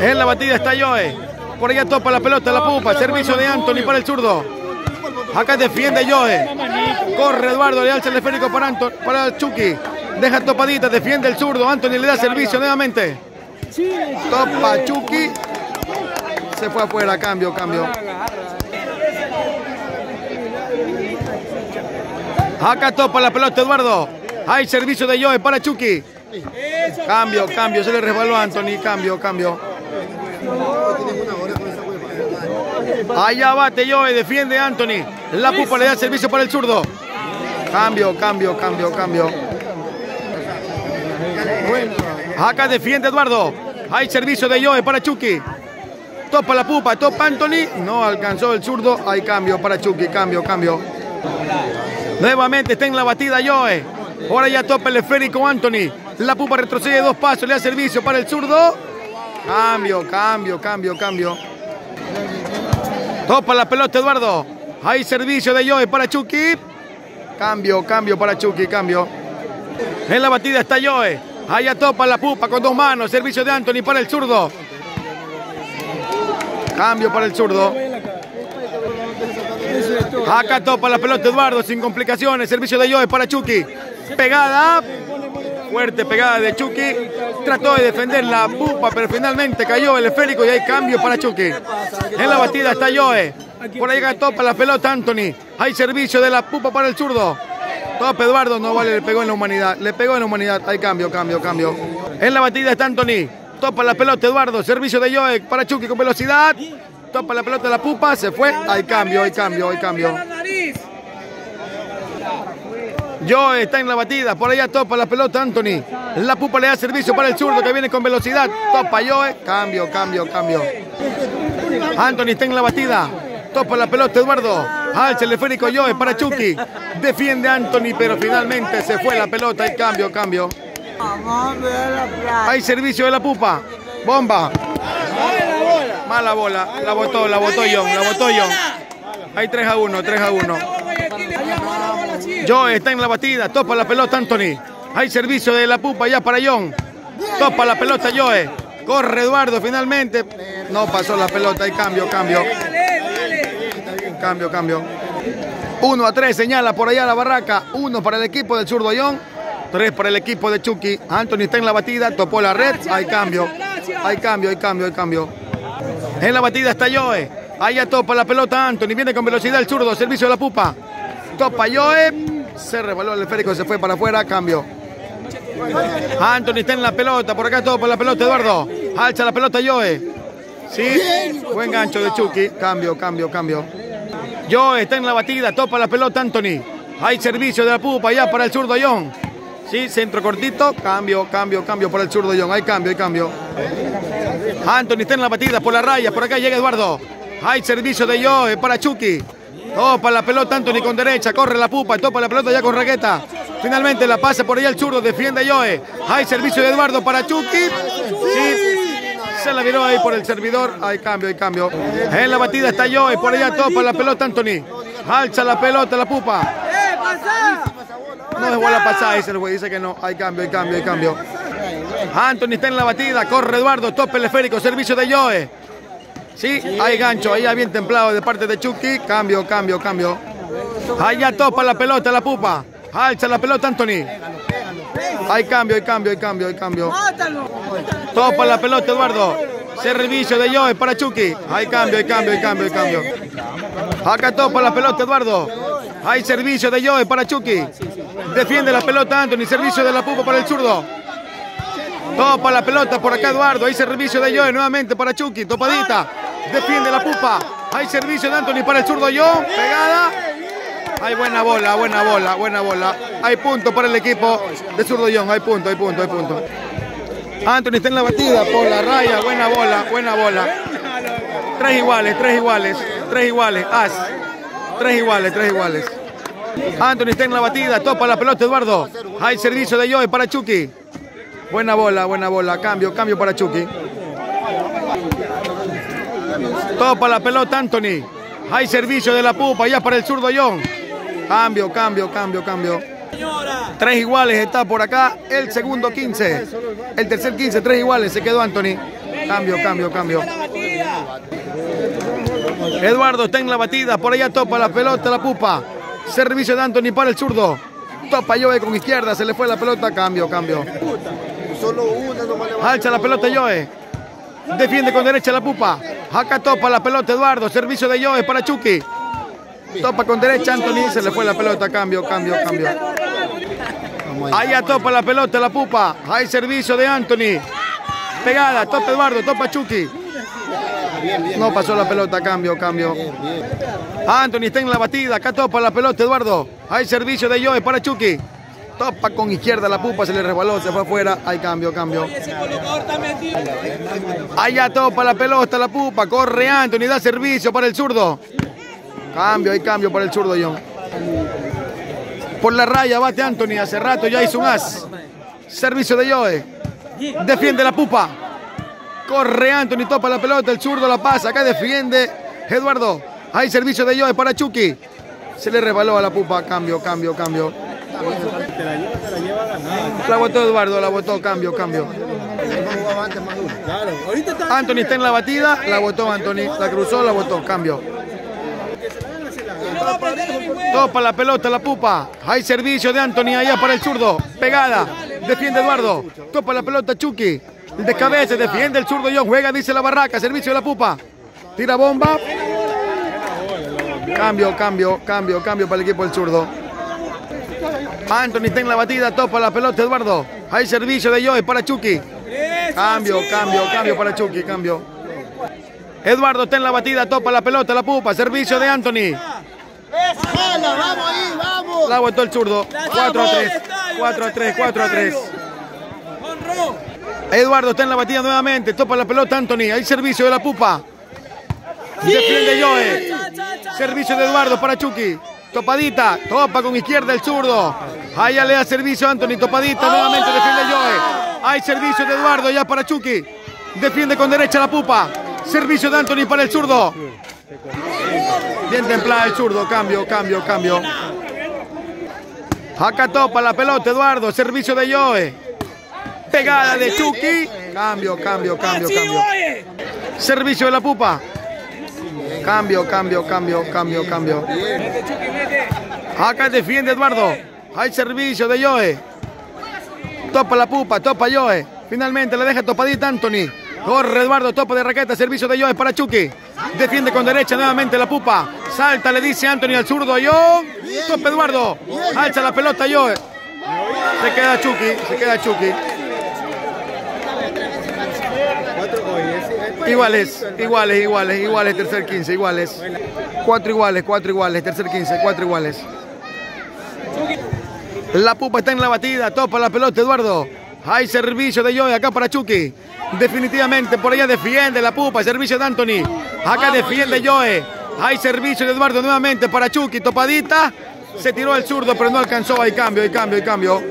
En la batida está Joe. Por allá topa la pelota la pupa. Servicio de Anthony para el zurdo. Acá defiende Joe. Corre Eduardo. Le alza el esférico para, Anton, para Chucky. Deja topadita. Defiende el zurdo. Anthony le da servicio nuevamente. Topa Chucky. Se fue afuera. Cambio, cambio. Acá topa la pelota Eduardo. Hay servicio de Joe para Chucky. Cambio, cambio. Se le resbaló a Anthony. Cambio, cambio. Allá bate Joe. Defiende Anthony. La pupa le da servicio para el zurdo. Cambio, cambio, cambio, cambio. Acá defiende Eduardo. Hay servicio de Joe para Chucky. Topa la pupa, topa Anthony. No alcanzó el zurdo. Hay cambio para Chucky. Cambio, cambio. Nuevamente está en la batida Joe. Ahora ya topa el esférico Anthony. La pupa retrocede dos pasos. Le da servicio para el zurdo. Cambio, cambio, cambio, cambio. Topa la pelota Eduardo. Hay servicio de Joe para Chucky. Cambio, cambio para Chucky, cambio. En la batida está Joe. Allá topa la pupa con dos manos. Servicio de Anthony para el zurdo. Cambio para el zurdo. Acá topa la pelota Eduardo sin complicaciones. Servicio de Joe para Chucky. Pegada. Fuerte pegada de Chucky. Trató de defender la pupa, pero finalmente cayó el esférico y hay cambio para Chucky. En la batida está Joe. Por ahí topa la pelota Anthony. Hay servicio de la pupa para el zurdo. Topa Eduardo, no vale, le pegó en la humanidad. Le pegó en la humanidad. Hay cambio, cambio, cambio. En la batida está Anthony. Topa la pelota Eduardo. Servicio de Joe para Chucky con velocidad. Topa la pelota de la pupa. Se fue. Hay cambio, hay cambio, hay cambio. Joe está en la batida. Por allá topa la pelota Anthony. La pupa le da servicio para el zurdo que viene con velocidad. Topa Joe. Cambio, cambio, cambio. Anthony está en la batida. Topa la pelota Eduardo. Alza el esférico Joe para Chucky. Defiende Anthony, pero finalmente se fue la pelota. Hay cambio, cambio. Hay servicio de la pupa. Bomba. Mala bola. La botó, la botó John, la botó John. Hay 3 a 1, 3 a 1. Joe está en la batida. Topa la pelota Anthony. Hay servicio de la pupa ya para John. Topa la pelota Joe. Corre Eduardo finalmente. No pasó la pelota. Hay cambio, cambio. Cambio, cambio. 1 a 3 señala por allá la barraca. 1 para el equipo del zurdo John. 3 para el equipo de Chucky. Anthony está en la batida. Topó la red. Hay cambio. Hay cambio, hay cambio, hay cambio. En la batida está Joe. Allá topa la pelota Anthony. Viene con velocidad el zurdo. Servicio de la pupa. Topa Joe. Se rebaló el esférico. Se fue para afuera. Cambio. Anthony está en la pelota. Por acá topa la pelota Eduardo. Alza la pelota Joe. Sí. Buen gancho de Chucky. Cambio, cambio, cambio. Joe está en la batida. Topa la pelota Anthony. Hay servicio de la pupa ya para el zurdo John. Sí, centro cortito. Cambio, cambio, cambio por el zurdo John. Hay cambio, hay cambio. Anthony está en la batida por la raya. Por acá llega Eduardo. Hay servicio de Joe para Chucky. Topa la pelota Anthony con derecha. Corre la pupa. Topa la pelota ya con raqueta. Finalmente la pasa por ahí el zurdo. Defiende Joe. Hay servicio de Eduardo para Chucky. Sí. Se la viró ahí por el servidor. Hay cambio, hay cambio. En la batida está Joe. Por allá topa la pelota Anthony. Alza la pelota la pupa. No dejó la pasada, dice el juez. Dice que no. Hay cambio, hay cambio, hay cambio. Anthony está en la batida. Corre Eduardo. Topa el esférico. Servicio de Joe. Sí, hay gancho. Ahí bien templado de parte de Chucky. Cambio, cambio, cambio. Allá topa la pelota la pupa. Alza la pelota Anthony. Hay cambio, hay cambio, hay cambio, hay cambio. Topa la pelota Eduardo. Servicio de Joe para Chucky. Hay cambio, hay cambio, hay cambio, hay cambio. Acá topa la pelota Eduardo. Hay servicio de Joe para Chucky. Defiende la pelota Anthony. Servicio de la pupa para el zurdo. Topa la pelota por acá Eduardo. Hay servicio de Joe nuevamente para Chucky. Topadita. Defiende la pupa. Hay servicio de Anthony para el zurdo Joe. Pegada. Hay buena bola, buena bola, buena bola. Hay punto para el equipo de Zurdo John. Hay punto, hay punto, hay punto. Anthony está en la batida por la raya. Buena bola, buena bola. Tres iguales, tres iguales, tres iguales. As. Tres iguales, tres iguales. Anthony está en la batida, topa la pelota Eduardo. Hay servicio de Joe para Chucky. Buena bola, buena bola. Cambio, cambio para Chucky. Topa la pelota Anthony. Hay servicio de la pupa ya para el zurdo John. Cambio, cambio, cambio, cambio. Tres iguales está por acá. El segundo 15. El tercer 15, tres iguales. Se quedó Anthony. Cambio, cambio, cambio. Eduardo está en la batida. Por allá topa la pelota, la pupa. Servicio de Anthony para el zurdo. Topa Joe con izquierda. Se le fue la pelota. Cambio, cambio. Alza la pelota Joe. Defiende con derecha la pupa. Acá topa la pelota Eduardo. Servicio de Joe para Chucky. Topa con derecha Anthony. Se le fue la pelota. Cambio, cambio, cambio. Allá topa la pelota la pupa. Hay servicio de Anthony. Pegada. Topa Eduardo. Topa Chucky. No pasó la pelota. Cambio, cambio. Anthony está en la batida. Acá topa la pelota Eduardo. Hay servicio de Joe para Chucky. Topa con izquierda la pupa, se le resbaló, se fue afuera. Hay cambio, cambio. Allá topa la pelota la pupa, corre Anthony, da servicio para el zurdo. Cambio, hay cambio para el zurdo, John. Por la raya bate Anthony, hace rato ya hizo un as. Servicio de Joe. Defiende la pupa. Corre Anthony, topa la pelota, el zurdo la pasa. Acá defiende Eduardo. Hay servicio de Joe para Chucky. Se le resbaló a la pupa. Cambio, cambio, cambio. La votó Eduardo, la votó, cambio, cambio. Anthony está en la batida, la votó Anthony, la cruzó, la votó, cambio. Topa la pelota, la pupa. Hay servicio de Anthony allá para el zurdo. Pegada. Defiende Eduardo. Topa la pelota Chucky. El de cabeza, defiende el zurdo John. Juega, dice la barraca. Servicio de la pupa. Tira bomba. Cambio, cambio, cambio, cambio para el equipo del zurdo. Anthony está en la batida, topa la pelota Eduardo. Hay servicio de Joe para Chucky. Cambio, cambio, cambio para Chucky, cambio. Eduardo está en la batida, topa la pelota, la pupa, servicio de Anthony. vamos ahí, vamos. La botó el zurdo. 4 a 3. 4 a 3, 4 a 3. Eduardo está en la batida nuevamente, topa la pelota Anthony. Hay servicio de la pupa. Defiende Joe. Servicio de Eduardo para Chucky. Topadita, topa con izquierda el zurdo. Allá le da servicio Anthony, topadita, nuevamente defiende Joe. Hay servicio de Eduardo ya para Chucky. Defiende con derecha la pupa. Servicio de Anthony para el zurdo. Bien templada el zurdo, cambio, cambio, cambio. Acá topa la pelota Eduardo, servicio de Joe. Pegada de Chucky. Cambio, cambio, cambio, cambio. Servicio de la pupa. Cambio, cambio, cambio, cambio, cambio. Acá defiende Eduardo. Hay servicio de Joe. Topa la pupa, topa Joe. Finalmente le deja topadita Anthony. Corre Eduardo, topa de raqueta, servicio de Joe para Chucky. Defiende con derecha nuevamente la pupa. Salta, le dice Anthony al zurdo. John. Topa Eduardo. Alza la pelota Joe. Se queda Chucky, se queda Chucky. Iguales, iguales, iguales, iguales, tercer 15, iguales. Cuatro iguales, cuatro iguales, tercer 15, cuatro iguales. La pupa está en la batida, topa la pelota Eduardo. Hay servicio de Joey acá para Chucky. Definitivamente por allá defiende la pupa, servicio de Anthony. Acá defiende Joe. Hay servicio de Eduardo nuevamente para Chucky, topadita. Se tiró el zurdo, pero no alcanzó. Hay cambio, hay cambio, hay cambio.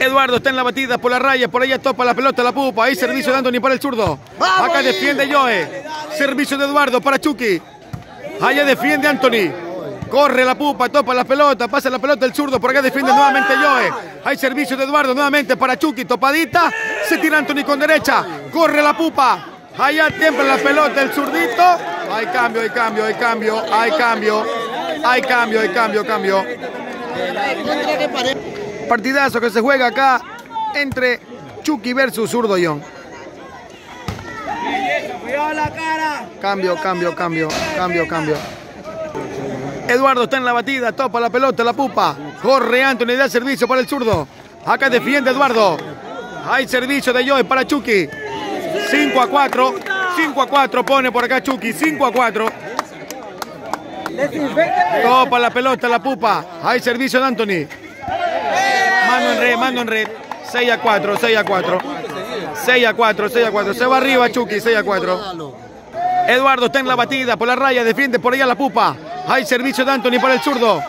Eduardo está en la batida por la raya, por allá topa la pelota la pupa. Hay servicio de Anthony para el zurdo. Acá defiende Joe. Servicio de Eduardo para Chucky. Allá defiende Anthony. Corre la pupa, topa la pelota, pasa la pelota el zurdo, por acá defiende nuevamente Joe. Hay servicio de Eduardo nuevamente para Chucky, topadita. Se tira Anthony con derecha. Corre la pupa. Allá tiembla la pelota el zurdito. Hay cambio, hay cambio, hay cambio, hay cambio. Hay cambio, hay cambio, cambio. Partidazo que se juega acá entre Chucky versus Zurdo John. Cambio, cambio, cambio, cambio, cambio. Eduardo está en la batida, topa la pelota, la pupa. Corre Anthony, da servicio para el zurdo. Acá defiende Eduardo. Hay servicio de Joe para Chucky. 5 a 4. 5 a 4 pone por acá Chucky. 5 a 4. Topa la pelota, la pupa. Hay servicio de Anthony. Mano en red, mano en red. 6 a 4, 6 a 4. 6 a 4, 6 a 4. Se va arriba Chucky, 6 a 4. Eduardo está en la batida por la raya, defiende por allá la pupa. Hay servicio de Anthony para el zurdo.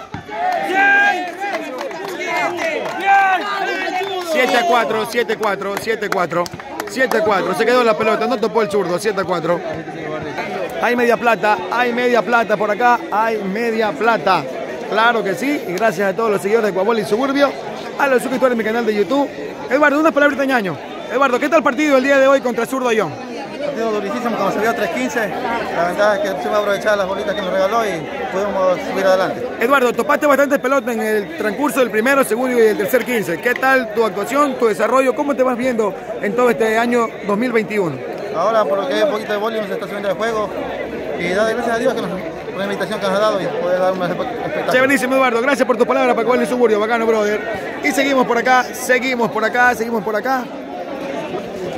7 a 4, 7 a 4, 7 a 4. 7 a 4, se quedó la pelota, no topó el zurdo, 7 a 4. Hay media plata, hay media plata por acá, hay media plata. Claro que sí, y gracias a todos los seguidores de Coabol y Suburbio, a los suscriptores de mi canal de YouTube. Eduardo, unas palabras de ñaño. Eduardo, ¿qué tal el partido el día de hoy contra Zurdo John? Partido durísimo, como se vio 3-15. La ventaja es que se va a aprovechar las bolitas que nos regaló y pudimos subir adelante. Eduardo, topaste bastante pelota en el transcurso del primero, segundo y el tercer 15. ¿Qué tal tu actuación, tu desarrollo? ¿Cómo te vas viendo en todo este año 2021? Ahora, por lo que hay un poquito de volumen, se está subiendo el juego. Y darle gracias a Dios que nos, la invitación que nos ha dado y poder dar un espectáculo. Chéverísimo, Eduardo. Gracias por tu palabra para el Suburbio. Bacano, brother. Y seguimos por acá, seguimos por acá, seguimos por acá.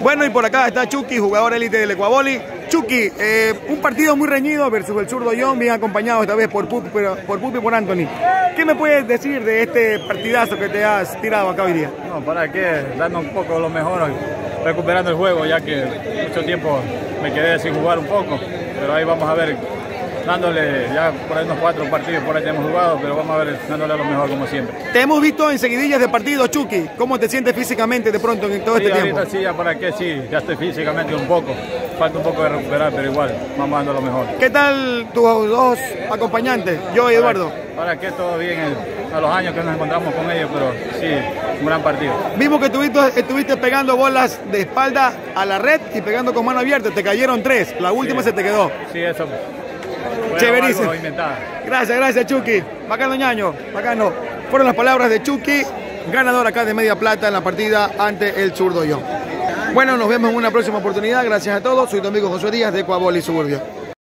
Bueno, y por acá está Chucky, jugador élite del Ecuaboli. Chucky, eh, un partido muy reñido versus el zurdo John, bien acompañado esta vez por Pupi, pero, por Pupi y por Anthony. ¿Qué me puedes decir de este partidazo que te has tirado acá hoy día? No, ¿para qué? Dando un poco lo mejor, recuperando el juego, ya que mucho tiempo me quedé sin jugar un poco. Pero ahí vamos a ver dándole ya por ahí unos cuatro partidos por ahí hemos jugado, pero vamos a ver dándole lo mejor como siempre. Te hemos visto en seguidillas de partido, Chucky. ¿Cómo te sientes físicamente de pronto en todo sí, este tiempo? Sí, ya para qué, sí, ya estoy físicamente un poco. Falta un poco de recuperar, pero igual, vamos dando lo mejor. ¿Qué tal tus dos acompañantes, yo y Eduardo? Para, para que todo bien a los años que nos encontramos con ellos, pero sí, un gran partido. Vimos que estuviste, estuviste pegando bolas de espalda a la red y pegando con mano abierta. Te cayeron tres, la última sí. se te quedó. Sí, eso. Chéverísimo. Gracias, gracias Chucky. Bacano ñaño, bacano. Fueron las palabras de Chucky, ganador acá de media plata en la partida ante el zurdo yo. Bueno, nos vemos en una próxima oportunidad. Gracias a todos. Soy tu amigo José Díaz de Coabol y Suburbio.